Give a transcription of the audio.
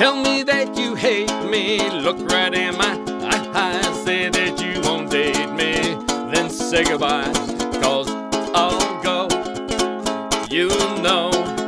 Tell me that you hate me. Look right in my eyes. Say that you won't date me. Then say goodbye. Cause I'll go. You know.